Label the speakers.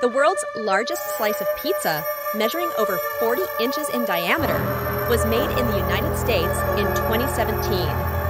Speaker 1: The world's largest slice of pizza, measuring over 40 inches in diameter, was made in the United States in 2017.